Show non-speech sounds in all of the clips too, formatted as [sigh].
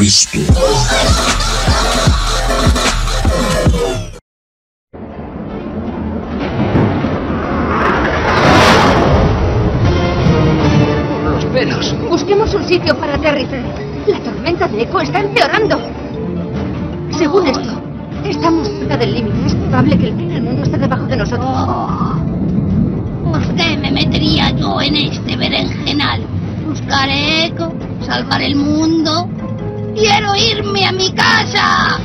esto. Los pelos. Busquemos un sitio para aterrizar. La tormenta de eco está empeorando. Según esto, estamos cerca del límite. Es probable que el fin del mundo esté debajo de nosotros. ¿Por qué me metería yo en este berenjenal? Buscar eco, salvar el mundo. ¡Quiero irme a mi casa!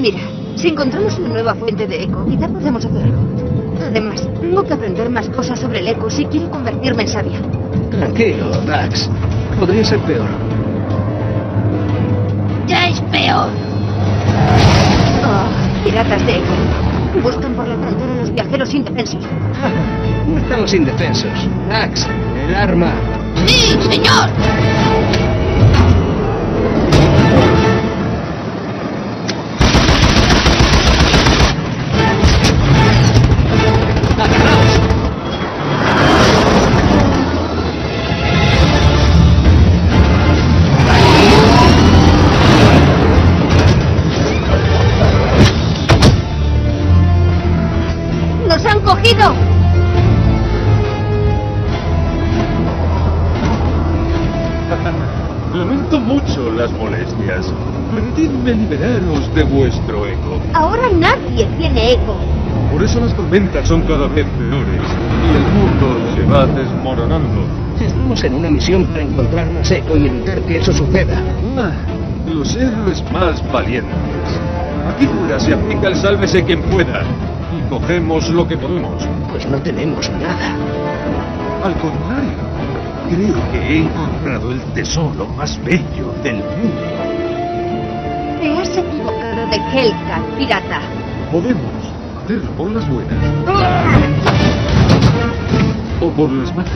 Mira, si encontramos una nueva fuente de eco, quizá podemos hacer algo. Además, tengo que aprender más cosas sobre el eco si quiero convertirme en sabia. Tranquilo, Dax. Podría ser peor. Ya es peor. Oh, piratas de eco. Buscan por la frontera a los viajeros indefensos. No estamos indefensos. Dax, el arma. ¡Sí, señor! Permitidme liberaros de vuestro eco. Ahora nadie tiene eco. Por eso las tormentas son cada vez peores y el mundo se va desmoronando. Estamos en una misión para encontrar más eco y evitar que eso suceda. Ah, los héroes más valientes. Aquí fuera se aplica el sálvese quien pueda y cogemos lo que podemos. Pues no tenemos nada. Al contrario, creo que he encontrado el tesoro más bello del mundo. De Hellcat, pirata. Podemos hacerlo por las buenas o por las malas.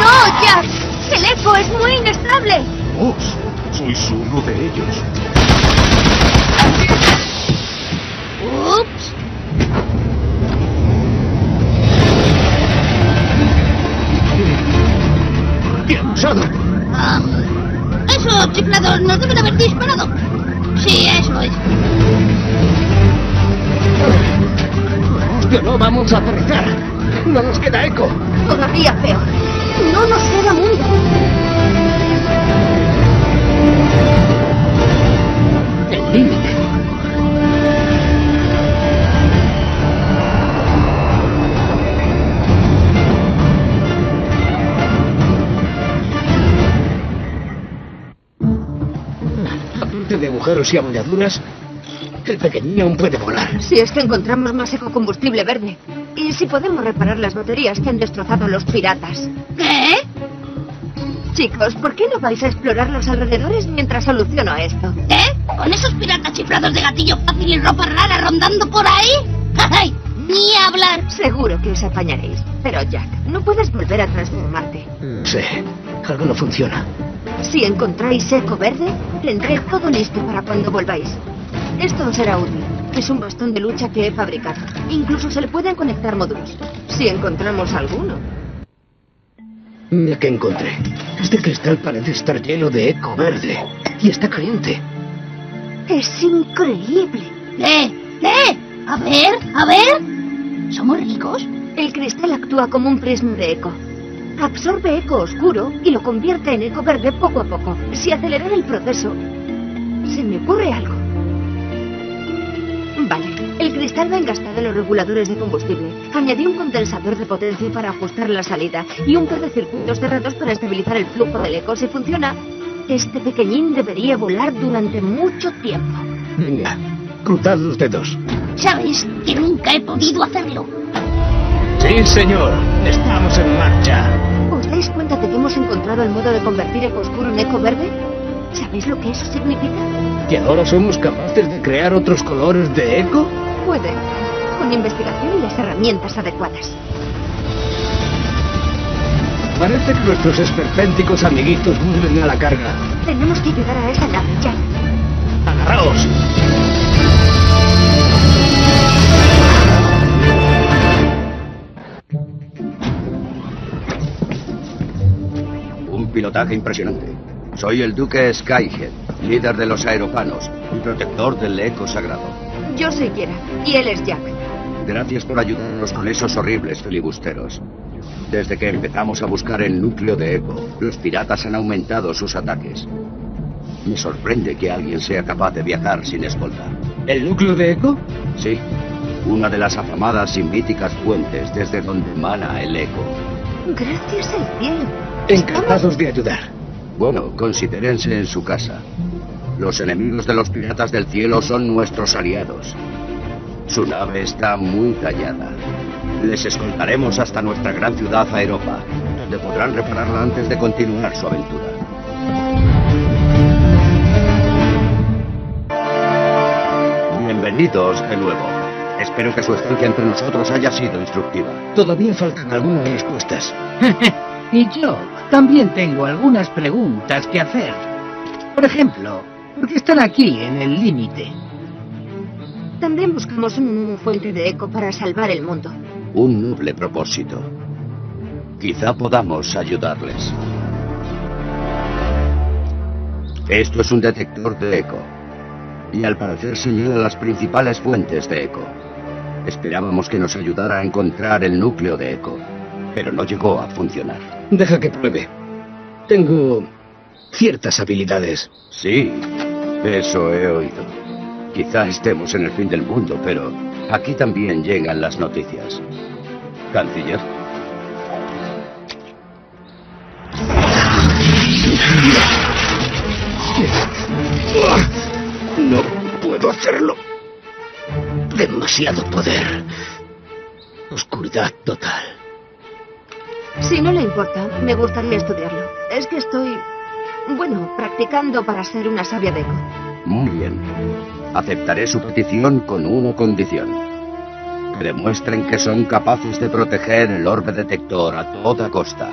¡No, Jack! ¡El eco es muy inestable! Vos sois uno de ellos. ¡Ups! ¡Qué abusado! Ah, eso, chiflados, nos deben haber disparado. Sí, eso es. ¡Hostia, no vamos a aterrizar! ¡No nos queda eco! Todavía peor. No nos queda mundo. El límite. Aparte de agujeros y abolladuras, el pequeñín aún puede volar. Si es que encontramos más ecocombustible verde. Y si podemos reparar las baterías que han destrozado los piratas. ¿Qué? Chicos, ¿por qué no vais a explorar los alrededores mientras soluciono esto? ¿Qué? ¿Con esos piratas chiflados de gatillo fácil y ropa rara rondando por ahí? [laughs] ¡Ay! Ni hablar. Seguro que os apañaréis. Pero Jack, no puedes volver a transformarte. Sí, algo no funciona. Si encontráis eco verde, tendré todo listo para cuando volváis. Esto os será útil. Es un bastón de lucha que he fabricado. Incluso se le pueden conectar módulos. Si encontramos alguno. Mira que encontré. Este cristal parece estar lleno de eco verde. Y está caliente. Es increíble. ¿Qué? ¿Qué? A ver, a ver. ¿Somos ricos? El cristal actúa como un prisma de eco. Absorbe eco oscuro y lo convierte en eco verde poco a poco. Si acelerar el proceso, se me ocurre algo. Vale, el cristal va engastado en los reguladores de combustible. Añadí un condensador de potencia para ajustar la salida y un par de circuitos cerrados para estabilizar el flujo del eco. Si funciona, este pequeñín debería volar durante mucho tiempo. Venga, cruzad los dedos. ¿Sabes que nunca he podido hacerlo? Sí, señor. Estamos en marcha. ¿Os dais cuenta de que hemos encontrado el modo de convertir eco oscuro en eco verde? ¿Sabéis lo que eso significa? ¿Que ahora somos capaces de crear otros colores de eco? Puede, con investigación y las herramientas adecuadas. Parece que nuestros esperpénticos amiguitos vuelven a la carga. Tenemos que llegar a esa nave, ya. ¡Agarraos! Un pilotaje impresionante. Soy el Duque Skyhead, líder de los aeropanos y protector del eco sagrado. Yo soy Kiera, y él es Jack. Gracias por ayudarnos con esos horribles filibusteros. Desde que empezamos a buscar el núcleo de Eco, los piratas han aumentado sus ataques. Me sorprende que alguien sea capaz de viajar sin escolta. ¿El núcleo de Eco? Sí, una de las afamadas y míticas fuentes desde donde emana el eco. Gracias al cielo. Encantados de ayudar. Bueno, considérense en su casa. Los enemigos de los piratas del cielo son nuestros aliados. Su nave está muy tallada. Les escoltaremos hasta nuestra gran ciudad Aeropa, donde podrán repararla antes de continuar su aventura. Bienvenidos de nuevo. Espero que su estancia entre nosotros haya sido instructiva. Todavía faltan algunas respuestas. [laughs] y yo también tengo algunas preguntas que hacer. Por ejemplo, ¿por qué están aquí en el límite? También buscamos una fuente de eco para salvar el mundo. Un noble propósito. Quizá podamos ayudarles. Esto es un detector de eco. Y al parecer señala las principales fuentes de eco. Esperábamos que nos ayudara a encontrar el núcleo de eco, pero no llegó a funcionar. Deja que pruebe. Tengo ciertas habilidades. Sí, eso he oído. Quizá estemos en el fin del mundo, pero aquí también llegan las noticias. Canciller. No puedo hacerlo. Demasiado poder. Oscuridad total. Si no le importa, me gustaría estudiarlo. Es que estoy, bueno, practicando para ser una sabia de eco. Muy bien. Aceptaré su petición con una condición. Que demuestren que son capaces de proteger el orbe detector a toda costa.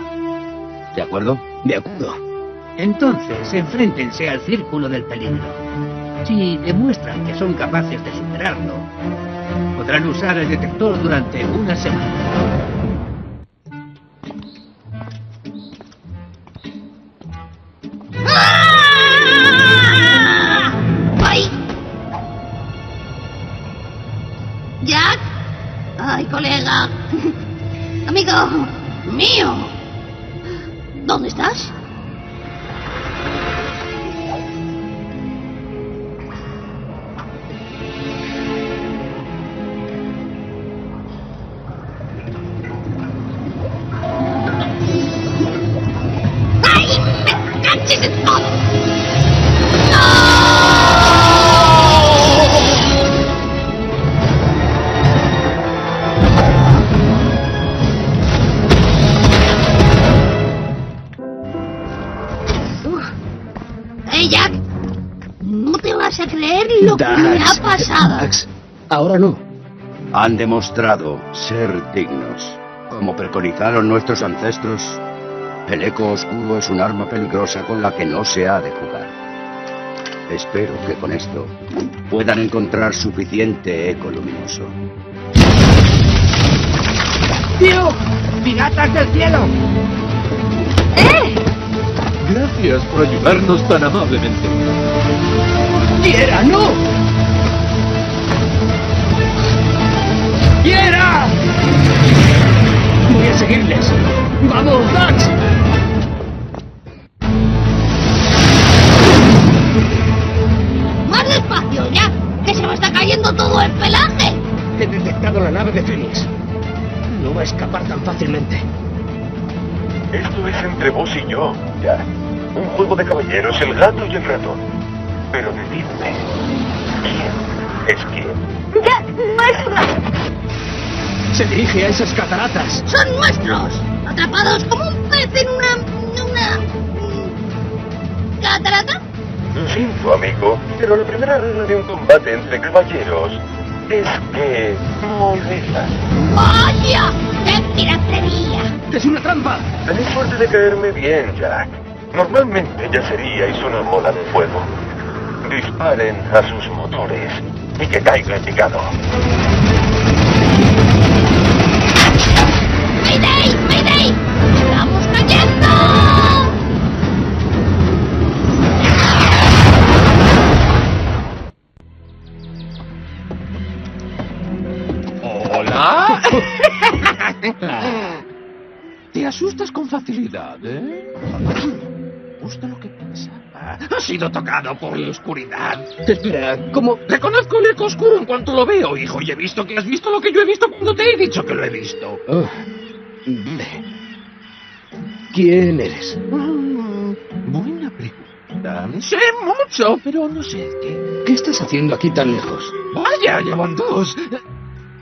¿De acuerdo? De acuerdo. Entonces, enfréntense al círculo del peligro. Si demuestran que son capaces de superarlo, podrán usar el detector durante una semana. Ahora no. Han demostrado ser dignos. Como preconizaron nuestros ancestros, el eco oscuro es un arma peligrosa con la que no se ha de jugar. Espero que con esto puedan encontrar suficiente eco luminoso. ¡Tío! ¡Piratas del cielo! ¡Eh! Gracias por ayudarnos tan amablemente. ¡Quiera, no! A seguirles. ¡Vamos, Dax! ¡Más despacio, Jack! ¡Que se me está cayendo todo el pelaje! He detectado la nave de Phoenix. No va a escapar tan fácilmente. Esto es entre vos y yo, ya. Un juego de caballeros, el gato y el ratón. Pero decidme, ¿quién es quién? ¡Jack! ¡Nuestro! Se dirige a esas cataratas. ¡Son nuestros! Atrapados como un pez en una... una... mm, ¿Catarata? Lo siento, amigo, pero la primera regla de un combate entre caballeros es que morirás. ¡Vaya! ¡Qué piratería! ¡Es una trampa! Tenéis suerte de caerme bien, Jack. Normalmente ya seríais una bola de fuego. Disparen a sus motores y que caiga en picado. [laughs] Te asustas con facilidad, ¿eh? [clears throat] Justo lo que pensaba. Has sido tocado por la oscuridad. Espera, [laughs] ¿cómo? Reconozco el eco oscuro en cuanto lo veo, hijo, y he visto que has visto lo que yo he visto cuando te he dicho que lo he visto. Oh. ¿Quién eres? Mm, buena pregunta. Sé mucho, pero no sé qué. ¿Qué estás haciendo aquí tan lejos? Vaya, llevan dos.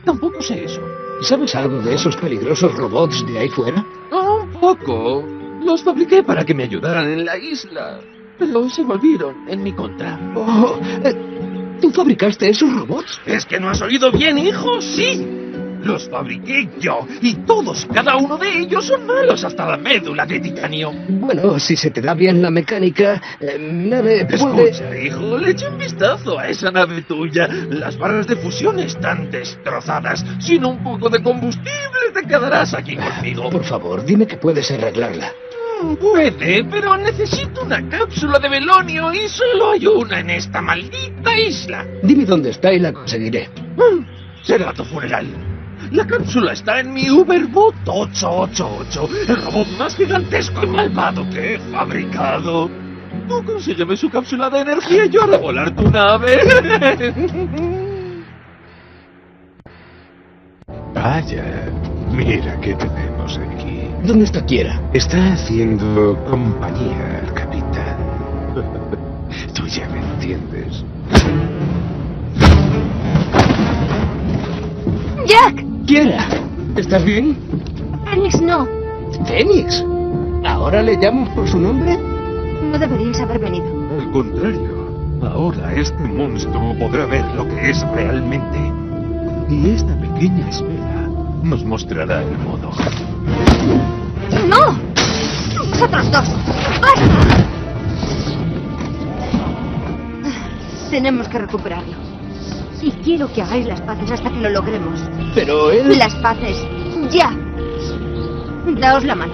Tampoco sé eso. ¿Sabes algo de esos peligrosos robots de ahí fuera? Un poco. Los fabriqué para que me ayudaran en la isla. Pero se volvieron en mi contra. Oh, eh, ¿Tú fabricaste esos robots? ¿Es que no has oído bien, hijo? Sí. Los fabriqué yo. Y todos cada uno de ellos son malos hasta la médula de titanio. Bueno, si se te da bien la mecánica, eh, nave puede... Escucha, hijo, le eché un vistazo a esa nave tuya. Las barras de fusión están destrozadas. Sin un poco de combustible te quedarás aquí conmigo. Por favor, dime que puedes arreglarla. Mm, Puede, pero necesito una cápsula de velonio y solo hay una en esta maldita isla. Dime dónde está y la conseguiré. Mm, Será tu funeral. La cápsula está en mi Uberbot 888, el robot más gigantesco y malvado que he fabricado. Tú consígueme su cápsula de energía y yo haré volar tu nave. [laughs] Vaya, mira qué tenemos aquí. ¿Dónde está Kiera? Está haciendo compañía al capitán. [laughs] Tú ya me entiendes. ¡Jack! Kiera, ¿estás bien? Fénix, no. Fénix. ¿Ahora le llamo por su nombre? No deberíais haber venido. Al contrario, ahora este monstruo podrá ver lo que es realmente. Y esta pequeña esfera nos mostrará el modo. ¡No! ¡Vosotros dos! ¡Basta! Tenemos que recuperarlo. Y quiero que hagáis las paces hasta que lo logremos. Pero él... Las paces. ¡Ya! Daos la mano.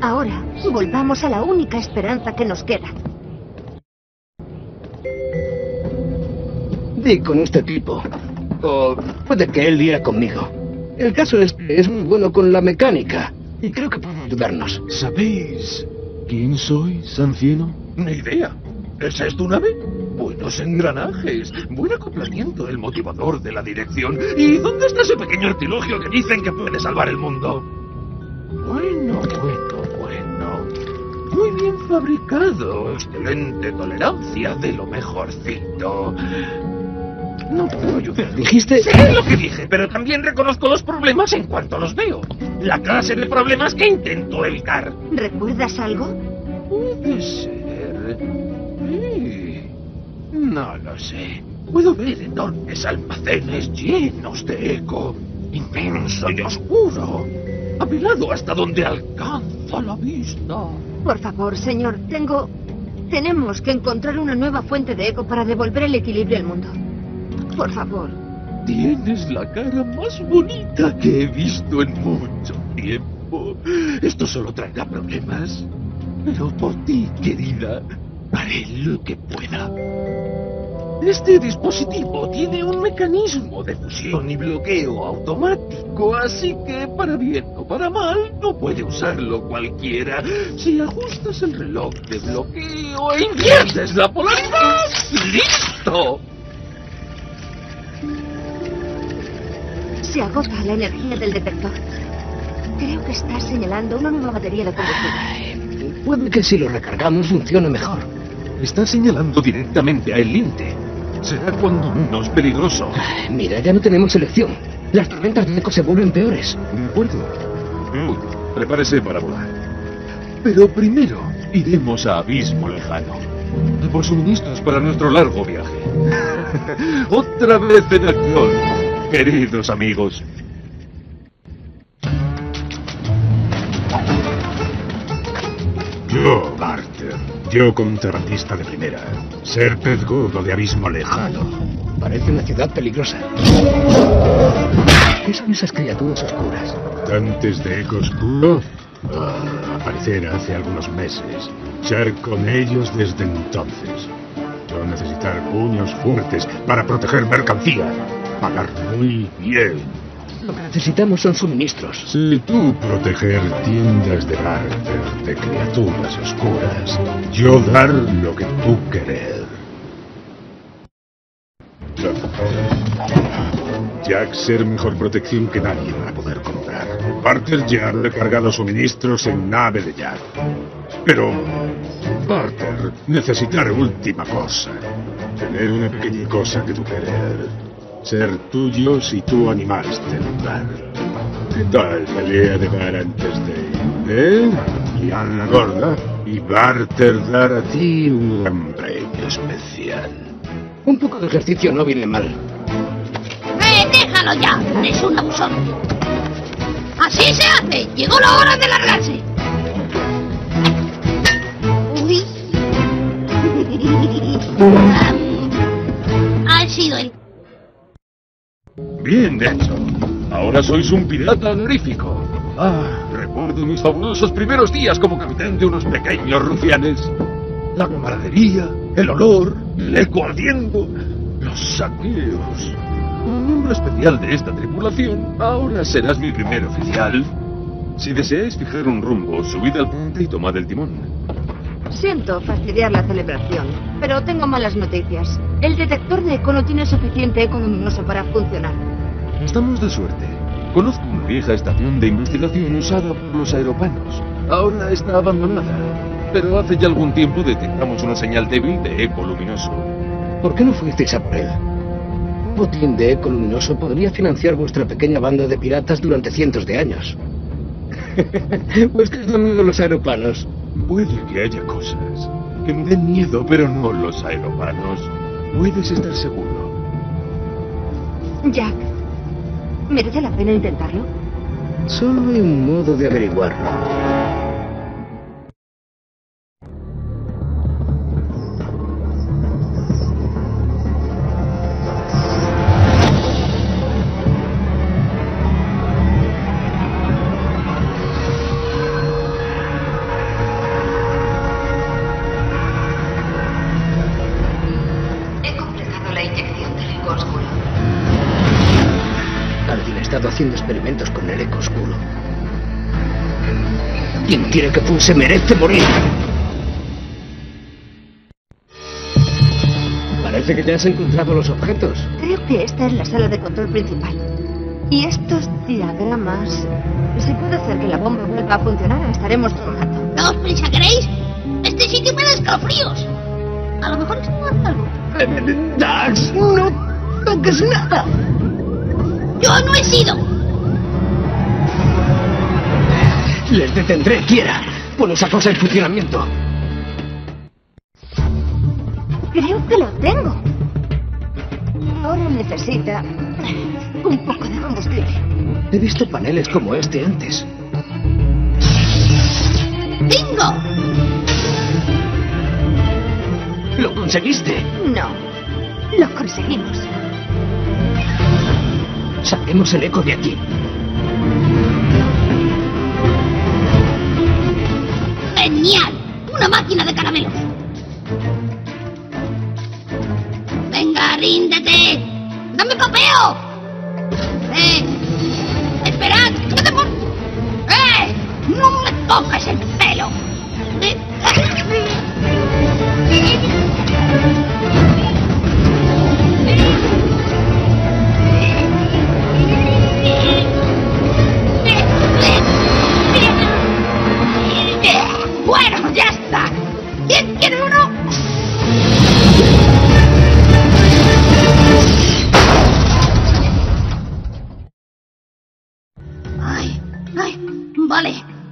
Ahora, volvamos a la única esperanza que nos queda. Di con este tipo. O puede que él diera conmigo. El caso es que es muy bueno con la mecánica. Y creo que puede ayudarnos. ¿Sabéis quién sois, anciano? Ni idea. ¿Esa es tu nave? Buenos engranajes, buen acoplamiento del motivador de la dirección. ¿Y dónde está ese pequeño artilugio que dicen que puede salvar el mundo? Bueno, bueno, bueno. Muy bien fabricado. Excelente tolerancia de lo mejorcito. No puedo ayudar. Dijiste... Sé lo que dije, pero también reconozco los problemas en cuanto los veo. La clase de problemas que intento evitar. ¿Recuerdas algo? Puede ser. No lo sé. Puedo ver enormes almacenes llenos de eco. Inmenso y oscuro. Apilado hasta donde alcanza la vista. Por favor, señor, tengo... Tenemos que encontrar una nueva fuente de eco para devolver el equilibrio al mundo. Por favor. Tienes la cara más bonita que he visto en mucho tiempo. Esto solo traerá problemas. Pero por ti, querida, haré lo que pueda. Este dispositivo tiene un mecanismo de fusión y bloqueo automático, así que para bien o para mal no puede usarlo cualquiera. Si ajustas el reloj de bloqueo e inviertes la polaridad, ¡listo! Se agota la energía del detector. Creo que está señalando una nueva batería de combustible. Puede que si lo recargamos funcione mejor. Está señalando directamente a el linte. Será cuando menos peligroso. Mira, ya no tenemos elección. Las tormentas de eco se vuelven peores. De acuerdo. Prepárese para volar. Pero primero iremos a Abismo Lejano. Por suministros para nuestro largo viaje. [laughs] Otra vez en acción. queridos amigos. Yo, Barter. Yo, contrabandista de primera. Ser pez gordo de abismo lejano. Parece una ciudad peligrosa. ¿Qué son esas criaturas oscuras? Antes de Eco Oscuro, ah, aparecer hace algunos meses. Ser con ellos desde entonces. Yo necesitar puños fuertes para proteger mercancía. Pagar muy bien. Lo que necesitamos son suministros. Si tú proteger tiendas de barter de criaturas oscuras, yo dar lo que tú querer. Jack ser mejor protección que nadie para poder comprar. Barter ya ha recargado suministros en nave de Jack. Pero Barter necesitar última cosa. Tener una pequeña cosa que tú querer. Ser tuyos y tú animar este lugar. ¿Qué tal pelea de bar antes de ir? ¿Eh? Y a la gorda. Y Barter dar a ti un hambre especial. Un poco de ejercicio no viene mal. ¡Eh, déjalo ya! ¡Es un abusón! ¡Así se hace! ¡Llegó la hora de largarse! ¡Uy! [laughs] ha sido el... Bien hecho. Ahora sois un pirata honorífico. Ah, recuerdo mis fabulosos primeros días como capitán de unos pequeños rufianes. La camaradería, el olor, el eco ardiendo, los saqueos. Como miembro especial de esta tripulación, ahora serás mi primer oficial. Si deseáis fijar un rumbo, subid al puente y tomad el timón. Siento fastidiar la celebración, pero tengo malas noticias. El detector de eco no tiene suficiente eco luminoso para funcionar. Estamos de suerte. Conozco una vieja estación de investigación usada por los aeroplanos. Ahora está abandonada, pero hace ya algún tiempo detectamos una señal débil de eco luminoso. ¿Por qué no fuisteis a por él? Un botín de eco luminoso podría financiar vuestra pequeña banda de piratas durante cientos de años. [laughs] Vuestros amigos los aeroplanos. Puede que haya cosas que me den miedo, pero no los aeroplanos. Puedes estar seguro. Jack, ¿merece la pena intentarlo? Solo hay un modo de averiguarlo. Haciendo experimentos con el eco oscuro. Quien quiere que pulse merece morir. Parece que ya has encontrado los objetos. Creo que esta es la sala de control principal. Y estos diagramas... Si puede hacer que la bomba vuelva a funcionar, estaremos trabajando. ¿No os pensaréis? Este sitio me da escalofríos. A lo mejor hace algo. Eh, Dax, no toques nada. Yo no he sido. Les detendré, quiera. Pon esa cosa en funcionamiento. Creo que lo tengo. Ahora necesita un poco de combustible. He visto paneles como este antes. ¡Bingo! ¿Lo conseguiste? No, lo conseguimos. Saquemos el eco de aquí. Máquina de caramelos! ¡Venga, ríndete! ¡Dame papeo! ¡Eh! ¡Esperad! ¡Que te. ¡Eh! ¡No me toques el pelo! Eh,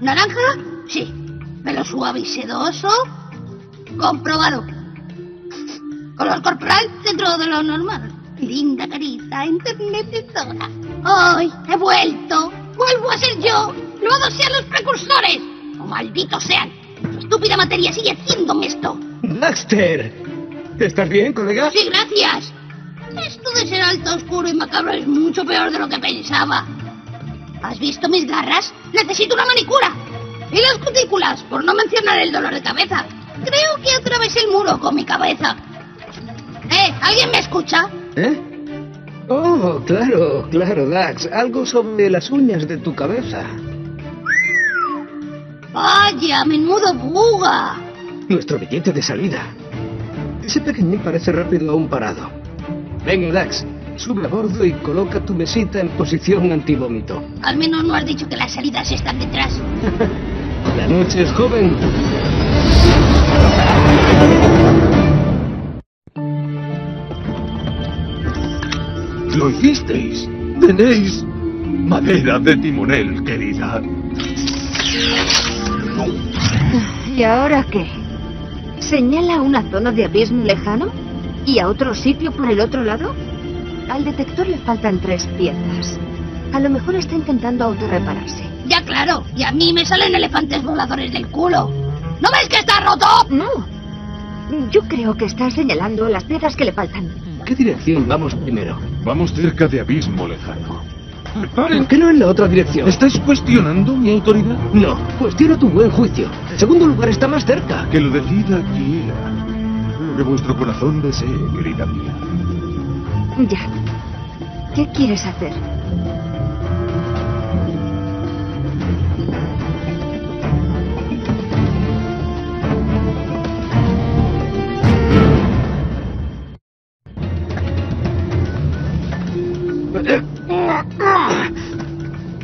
¿Naranja? Sí. ¿Pelo suave y sedoso? Comprobado. Color corporal dentro de lo normal. Linda carita, internetizadora. ¡Ay! ¡He vuelto! ¡Vuelvo a ser yo! ¡Loados sean los precursores! ¡O malditos sean! Su estúpida materia sigue haciéndome esto. Daxter. ¿Estás bien, colega? Sí, gracias. Esto de ser alto, oscuro y macabro es mucho peor de lo que pensaba. ¿Has visto mis garras? Necesito una manicura. Y las cutículas, por no mencionar el dolor de cabeza. Creo que atravesé el muro con mi cabeza. ¿Eh? ¿Alguien me escucha? ¿Eh? Oh, claro, claro, Dax. Algo sobre las uñas de tu cabeza. Vaya, menudo buga. Nuestro billete de salida. Ese pequeñín parece rápido aún parado. Venga, Dax, sube a bordo y coloca tu mesita en posición antivómito. Al menos no has dicho que las salidas están detrás. [laughs] La noche es joven. ¡Lo hicisteis! ¡Tenéis madera de timonel, querida! ¿Y ahora qué? ¿Señala una zona de abismo lejano? ¿Y a otro sitio por el otro lado? Al detector le faltan tres piezas. A lo mejor está intentando autorrepararse. Ya claro, y a mí me salen elefantes voladores del culo. ¿No ves que está roto? No. Yo creo que está señalando las piezas que le faltan. ¿Qué dirección vamos primero? Vamos cerca de abismo lejano. ¿Por qué no en la otra dirección? ¿Estáis cuestionando mi autoridad? No, cuestiono tu buen juicio. El segundo lugar está más cerca. Que lo decida quiera. Que vuestro corazón desee, querida mía. Ya. ¿Qué quieres hacer?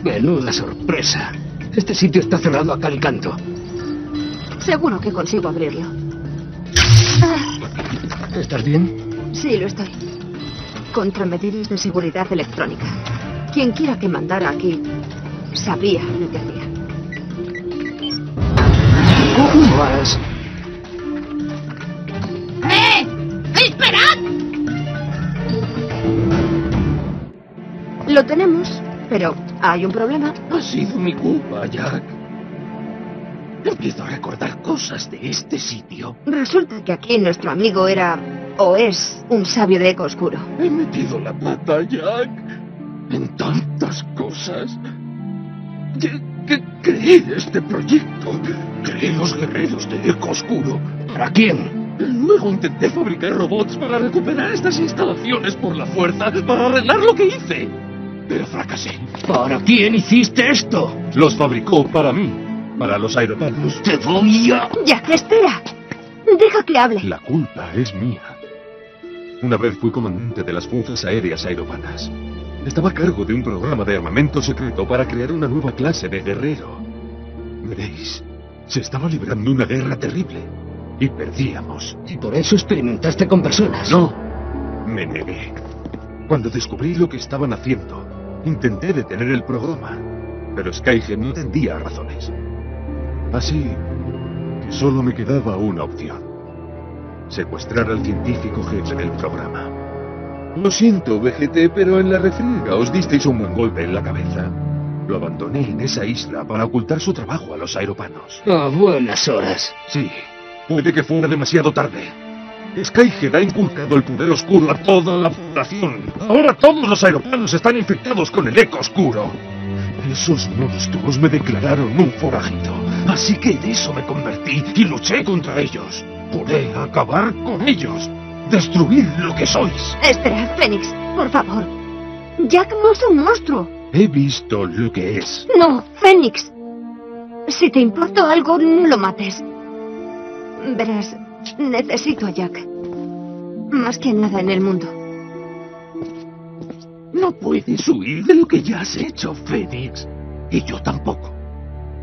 Menuda sorpresa. Este sitio está cerrado a cal canto. Seguro que consigo abrirlo. ¿Estás bien? Sí, lo estoy. Contramedidas de seguridad electrónica. Quien quiera que mandara aquí sabía lo que hacía. ¿Cómo vas? ¡Eh! ¡Esperad! Lo tenemos, pero hay un problema. Ha sido mi culpa, Jack. Empiezo a recordar cosas de este sitio. Resulta que aquí nuestro amigo era o es un sabio de eco oscuro. He metido la pata, Jack. En tantas cosas. ¿Qué, qué creé este proyecto? Creé los guerreros de Eco Oscuro. ¿Para quién? Luego intenté fabricar robots para recuperar estas instalaciones por la fuerza, para arreglar lo que hice. Pero fracasé. ¿Para quién hiciste esto? Los fabricó para mí, para los aeroplanos. Te voy a... Ya, espera. Deja que hable. La culpa es mía. Una vez fui comandante de las fuerzas aéreas aerobanas. Estaba a cargo de un programa de armamento secreto para crear una nueva clase de guerrero. Veréis, se estaba librando una guerra terrible. Y perdíamos. Y por eso experimentaste con personas. No, me negué. Cuando descubrí lo que estaban haciendo, intenté detener el programa. Pero Skygen no entendía razones. Así que solo me quedaba una opción. Secuestrar al científico jefe del programa. Lo siento, VGT, pero en la refriega os disteis un buen golpe en la cabeza. Lo abandoné en esa isla para ocultar su trabajo a los aeropanos. A buenas horas. Sí, puede que fuera demasiado tarde. Skyhead ha inculcado el poder oscuro a toda la población. Ahora todos los aeroplanos están infectados con el eco oscuro. Esos monstruos me declararon un forajido. Así que en eso me convertí y luché contra ellos. Pude acabar con ellos. Destruir lo que sois. Espera, Fénix, por favor. Jack no es un monstruo. He visto lo que es. No, Fénix. Si te importa algo, no lo mates. Verás, necesito a Jack. Más que nada en el mundo. No puedes huir de lo que ya has hecho, Fénix. Y yo tampoco.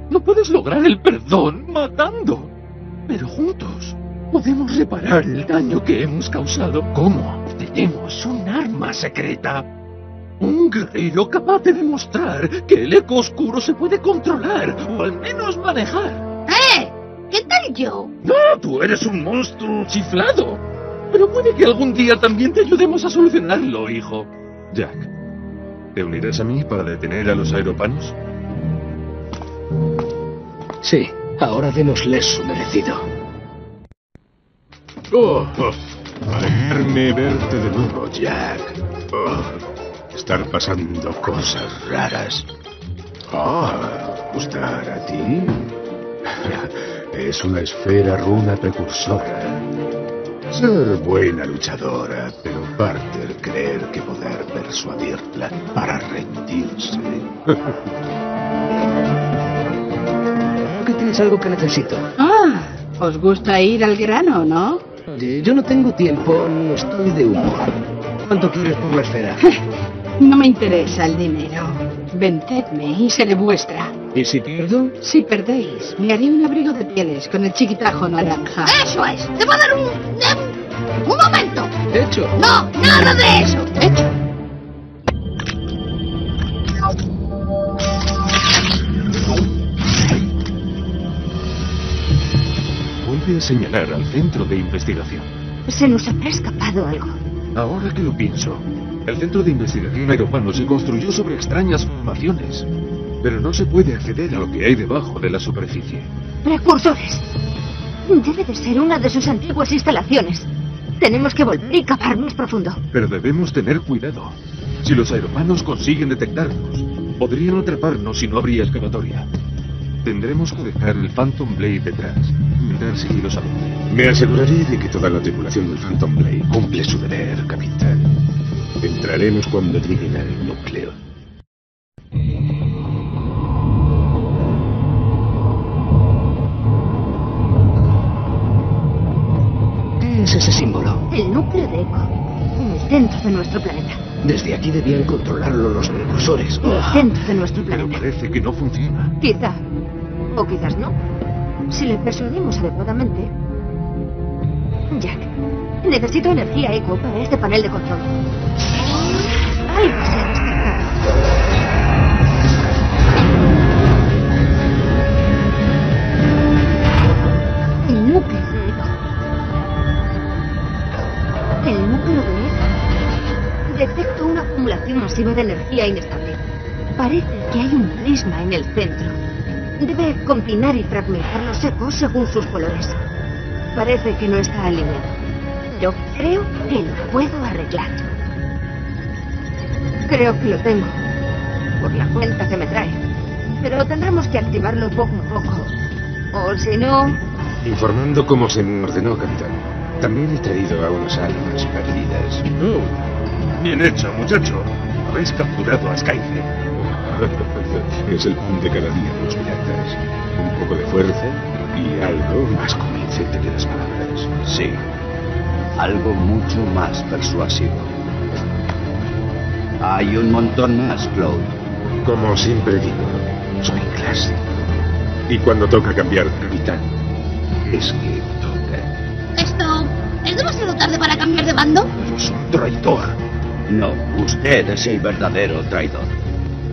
No puedes lograr el perdón matando. Pero juntos podemos reparar el daño que hemos causado. ¿Cómo? Tenemos un arma secreta. Un guerrero capaz de demostrar que el eco oscuro se puede controlar o al menos manejar. ¡Eh! ¿Qué tal yo? No, tú eres un monstruo chiflado. Pero puede que algún día también te ayudemos a solucionarlo, hijo. Jack, ¿te unirás a mí para detener a los aeropanos? Sí, ahora démosles su merecido. Oh, oh, alegrarme verte de nuevo, Jack. Oh, estar pasando cosas raras. Ah, ¿gustar a ti? Es una esfera runa precursora. Ser buena luchadora, pero Parter creer que poder persuadirla para rendirse. Creo que tienes algo que necesito. Ah, os gusta ir al grano, ¿no? Oye, Yo no tengo tiempo, no estoy de humor. ¿Cuánto quieres por la esfera? [laughs] No me interesa el dinero. Vendedme y seré vuestra. ¿Y si pierdo? Si perdéis, me haré un abrigo de pieles con el chiquitajo naranja. Eso es. Te va a dar un... un- un momento. Hecho. No, nada de eso. Hecho. Señalar al centro de investigación. Se nos habrá escapado algo. Ahora que lo pienso, el centro de investigación aeropano se construyó sobre extrañas formaciones. Pero no se puede acceder a lo que hay debajo de la superficie. Precursores. Debe de ser una de sus antiguas instalaciones. Tenemos que volver y cavar más profundo. Pero debemos tener cuidado. Si los aeroplanos consiguen detectarnos, podrían atraparnos si no habría escapatoria. Tendremos que dejar el Phantom Blade detrás. Sigilosamente. Me aseguraré de que toda la tripulación del Phantom Blade cumple su deber, capitán. Entraremos cuando lleguen al núcleo. ¿Qué es ese símbolo? El núcleo de Eco. En el centro de nuestro planeta. Desde aquí debían controlarlo los precursores. En el centro de nuestro Pero planeta. parece que no funciona. Quizá. O quizás no. Si le persuadimos adecuadamente. Jack, necesito energía eco para este panel de control. Algo se ha descargado. El núcleo. El núcleo de eco. Detecto una acumulación masiva de energía inestable. Parece que hay un prisma en el centro. Debe combinar y fragmentar los ecos según sus colores. Parece que no está alineado. Yo creo que lo puedo arreglar. Creo que lo tengo. Por la cuenta que me trae. Pero tendremos que activarlo poco a poco. O si no, Informando cómo se me ordenó, capitán. También he traído a unas almas perdidas. Oh, bien hecho, muchacho. Habéis capturado a Skyfe. [laughs] Es el pan de cada día de los piratas. Un poco de fuerza y algo más convincente que las palabras. Sí. Algo mucho más persuasivo. Hay un montón más, Claude. Como siempre digo, soy clásico. Y cuando toca cambiar de capitán, es que toca. Esto... ¿Es demasiado tarde para cambiar de bando? Es un traidor. No, usted es el verdadero traidor.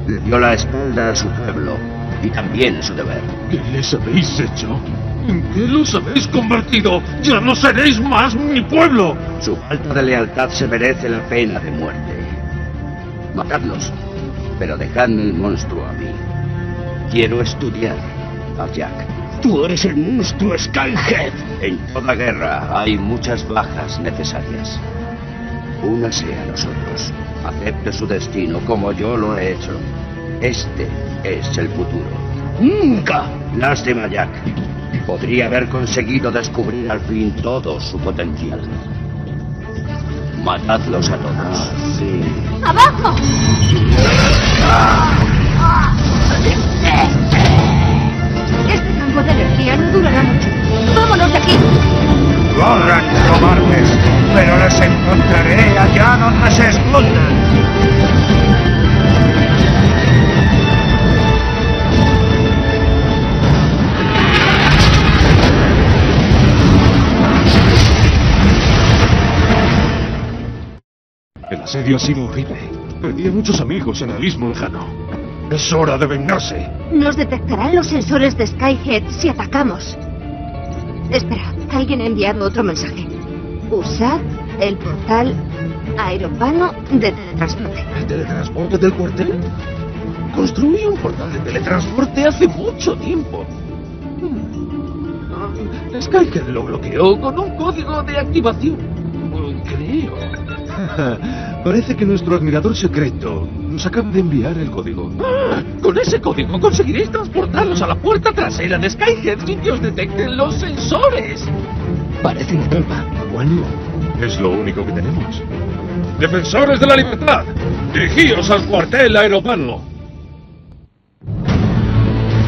Le dio la espalda a su pueblo y también su deber. ¿Qué les habéis hecho? ¿En qué los habéis convertido? ¡Ya no seréis más mi pueblo! Su falta de lealtad se merece la pena de muerte. Matadlos, pero dejadme el monstruo a mí. Quiero estudiar a Jack. Tú eres el monstruo Skyhead. En toda guerra hay muchas bajas necesarias. Únase a nosotros. Acepte su destino como yo lo he hecho. Este es el futuro. Nunca. Lástima, Jack. Podría haber conseguido descubrir al fin todo su potencial. Matadlos a todos. Sí. ¡Abajo! este campo de energía no durará mucho. ¡Vámonos de aquí! Corran, cobardes, pero les encontraré allá donde se escondan. El asedio ha sido horrible. Perdí a muchos amigos en el istmo lejano. Es hora de vengarse. Nos detectarán los sensores de Skyhead si atacamos. Espera, alguien ha enviado otro mensaje. Usad el portal aeroplano de teletransporte. ¿El teletransporte del cuartel? Construí un portal de teletransporte hace mucho tiempo. Skyker lo bloqueó con un código de activación. Creo. [laughs] Parece que nuestro admirador secreto nos acaba de enviar el código. ¡Ah! Con ese código conseguiréis transportarlos a la puerta trasera de Skyhead sin que os detecten los sensores. Parece una trampa. Bueno, es lo único que tenemos. ¡Defensores de la libertad! ¡Dirigíos al cuartel aeroplano!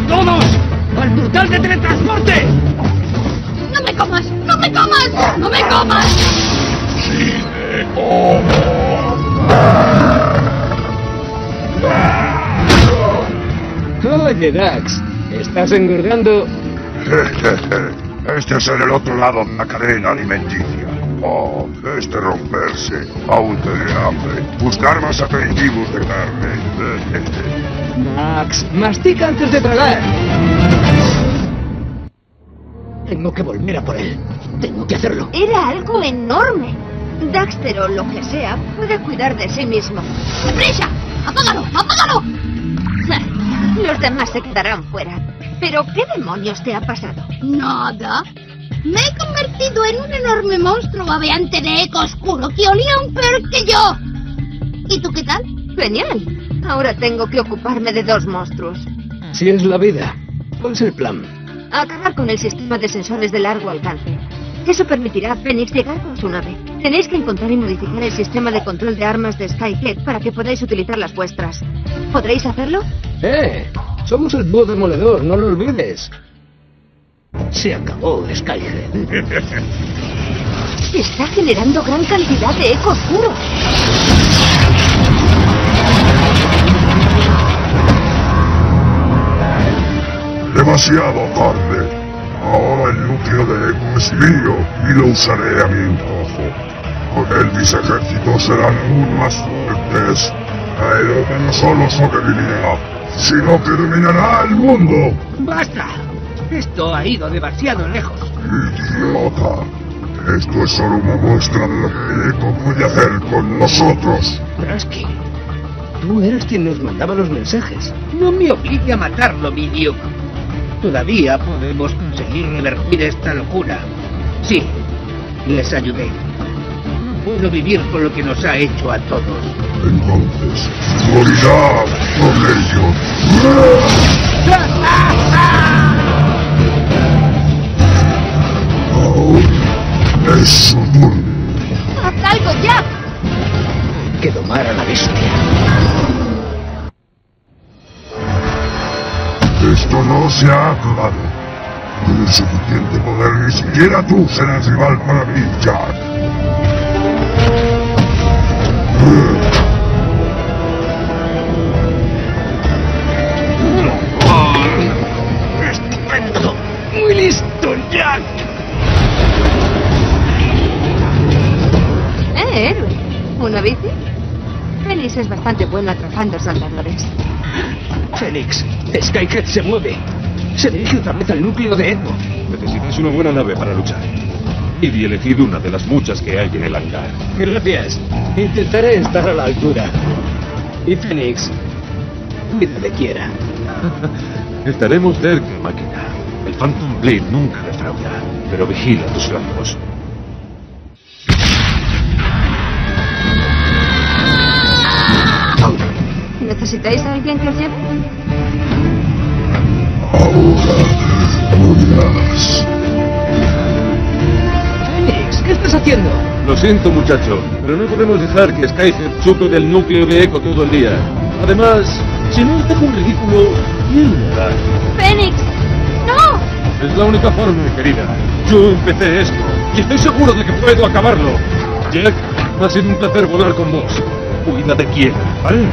¡Todos! ¡Al portal de teletransporte! ¡No me comas! ¡No me comas! ¡No me comas! Oye, Dax, ¿estás engordando? [laughs] Este es en el otro lado de la cadena alimenticia. Oh, este romperse. Aún tendré hambre. Buscar más aperitivos de carne. [laughs] Max, mastica antes de tragar. Tengo que volver a por él. Tengo que hacerlo. Era algo enorme. Daxter o lo que sea puede cuidar de sí mismo. ¡Deprisa! ¡Apágalo! ¡Apágalo! Los demás se quedarán fuera. ¿Pero qué demonios te ha pasado? Nada. Me he convertido en un enorme monstruo babeante de eco oscuro que olía aún peor que yo. ¿Y tú qué tal? Genial. Ahora tengo que ocuparme de dos monstruos. Si es la vida, ¿cuál es el plan? Acabar con el sistema de sensores de largo alcance. Eso permitirá a Phoenix llegar con su nave. Tenéis que encontrar y modificar el sistema de control de armas de Skyhead para que podáis utilizar las vuestras. ¿Podréis hacerlo? ¡Eh! Somos el búho demoledor, no lo olvides. Se acabó Skyhead. Está generando gran cantidad de eco oscuro. Demasiado tarde. Ahora el núcleo de Eco es mío y lo usaré a mi antojo. Con él mis ejércitos serán aún más fuertes. Pero no solo sobrevivirá, sino que dominará el mundo. ¡Basta! Esto ha ido demasiado lejos. Idiota. Esto es solo una muestra de lo que Eco puede hacer con nosotros. Brasky, tú eres quien nos mandaba los mensajes. No me obligue a matarlo, mi idiota. Todavía podemos conseguir revertir esta locura. Sí, les ayudé. Puedo vivir con lo que nos ha hecho a todos. Entonces, morirá con ellos. Ahora es su turno. ¡Haz algo ya! Que domar a la bestia. Esto no se ha acabado. Con el suficiente poder, ni siquiera tú serás rival para mí, Jack. ¿Una bici? Félix es bastante bueno atrapando saltadores. Fénix, Skyhead se mueve. Se dirige otra vez al núcleo de Echo. Necesitáis una buena nave para luchar. Y elegid una de las muchas que hay en el hangar. Gracias. Intentaré estar a la altura. Y Fénix, cuida de quiera. [laughs] Estaremos cerca, máquina. El Phantom Blade nunca defrauda, pero vigila tus flancos. ¿Necesitáis a alguien que os lleve? Ahora morirás. Fénix, ¿qué estás haciendo? Lo siento, muchacho, pero no podemos dejar que Skyhead chupe del núcleo de Echo todo el día. Además, si no es un ridículo, ¿quién hará? ¡Fénix! ¡No! Es la única forma, querida. Yo empecé esto y estoy seguro de que puedo acabarlo. Jack, ha sido un placer volar con vos. Cuida de quién, ¿vale?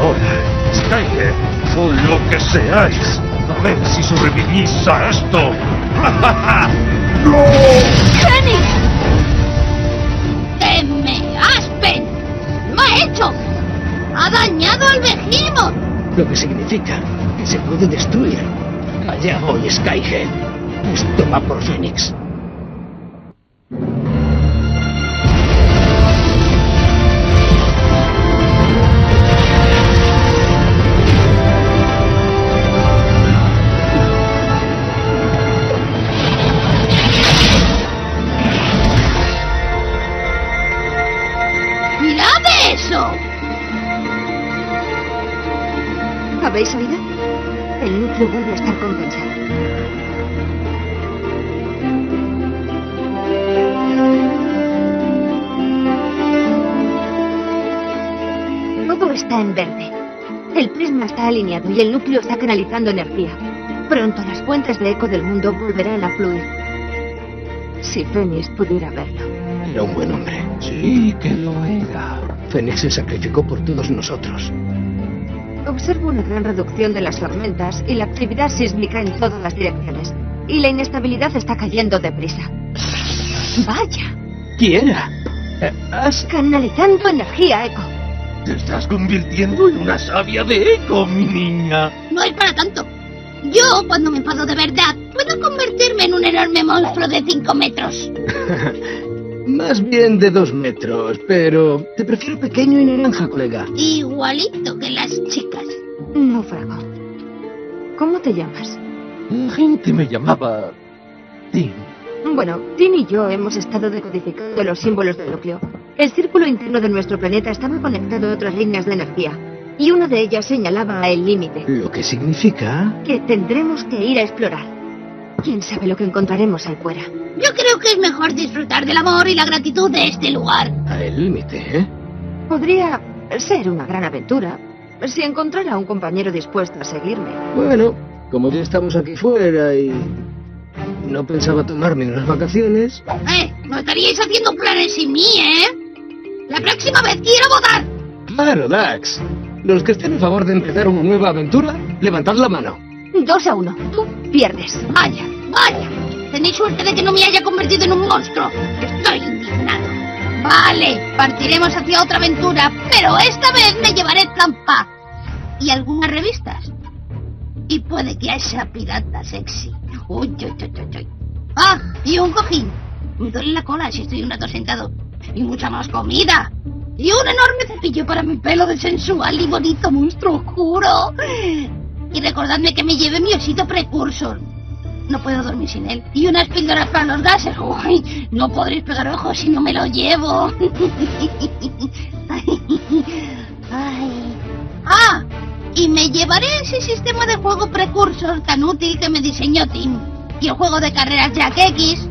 Ahora, Skyhead, o lo que seáis, a ver si sobrevivís a esto. [laughs] ¡Fénix! ¡Teme, Aspen! ¡Lo ha hecho! ¡Ha dañado al Behemoth! Lo que significa que se puede destruir. Allá voy, Skyhead. Esto va por Fénix. El núcleo vuelve a estar condensado. Todo está en verde. El prisma está alineado y el núcleo está canalizando energía. Pronto las fuentes de eco del mundo volverán a fluir. Si Fénix pudiera verlo. Era un buen hombre. Sí, que lo era. Fénix se sacrificó por todos nosotros. Observo una gran reducción de las tormentas y la actividad sísmica en todas las direcciones. Y la inestabilidad está cayendo deprisa. Vaya, ¿Quiera? Eh, has- canalizando energía eco. Te estás convirtiendo en una sabia de eco, mi niña. No es para tanto. Yo, cuando me enfado de verdad, puedo convertirme en un enorme monstruo de 5 metros. [laughs] Más bien de dos metros, pero te prefiero pequeño y naranja, colega. Igualito que las chicas. ¿Cómo te llamas? La gente me llamaba... Tim. Bueno, Tim y yo hemos estado decodificando los símbolos del núcleo. El círculo interno de nuestro planeta estaba conectado a otras líneas de energía. Y una de ellas señalaba el límite, Lo que significa... que tendremos que ir a explorar. ¿Quién sabe lo que encontraremos ahí fuera? Yo creo que es mejor disfrutar del amor y la gratitud de este lugar. A el límite, ¿eh? Podría ser una gran aventura si encontrara a un compañero dispuesto a seguirme. Bueno, como ya estamos aquí fuera y... No pensaba tomarme unas vacaciones. Eh, no estaríais haciendo planes sin mí, ¿eh? La próxima vez quiero votar. Claro, Dax. Los que estén a favor de empezar una nueva aventura, levantad la mano. Dos a uno. Tú pierdes. Vaya, vaya. Tenéis suerte de que no me haya convertido en un monstruo. Estoy indignado. Vale, partiremos hacia otra aventura, pero esta vez me llevaré trampa. Y algunas revistas. Y puede que haya pirata sexy. Uy, uy, uy, uy, uy. Ah, y un cojín. Me duele la cola si estoy un rato sentado. Y mucha más comida. Y un enorme cepillo para mi pelo de sensual y bonito monstruo oscuro. Y recordadme que me lleve mi osito precursor. No puedo dormir sin él. Y unas píldoras para los gases. Uy, no podréis pegar ojos si no me lo llevo. [laughs] Ay. Ah, y me llevaré ese sistema de juego precursor tan útil que me diseñó Tim. Y el juego de carreras Jack X.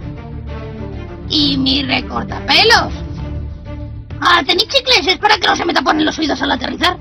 Y mi recortapelos. Ah, ¿tenéis chicles? Es para que no se me taponen los oídos al aterrizar.